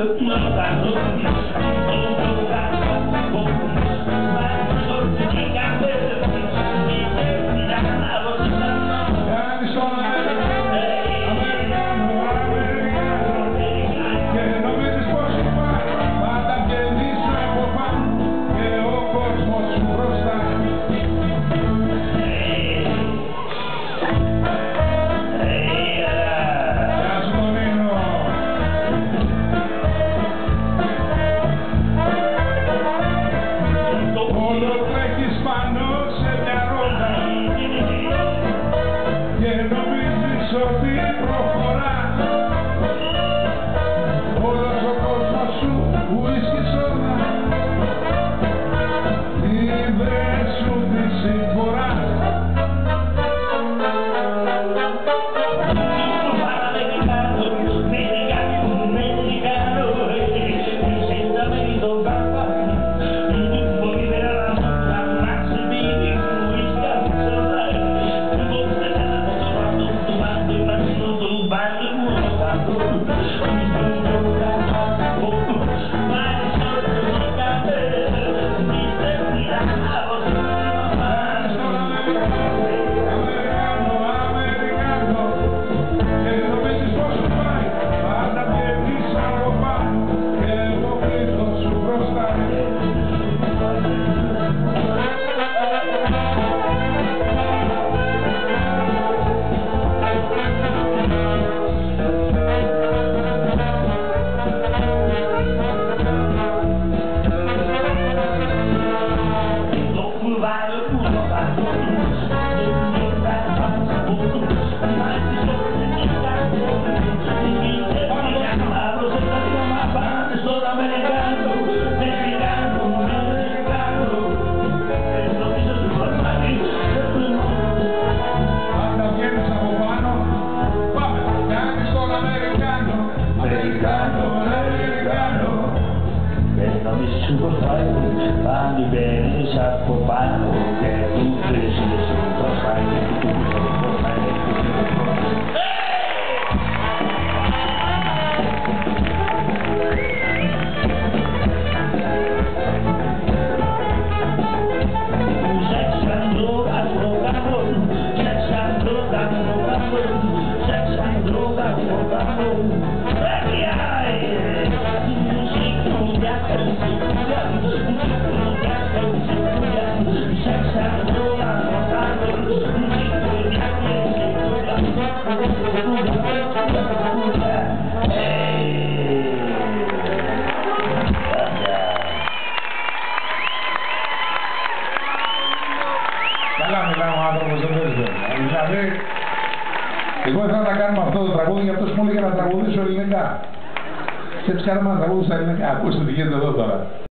took my time. Chupa, vai, vai, me bem. Εγώ ήθελα να κάνουμε αυτό το τραγούδι για αυτός μου έλεγε να τραγουδήσω ελληνικά. Και έτσι κάναμε ένα τραγούδι στα ελληνικά. Ακούστε τι γίνεται εδώ τώρα.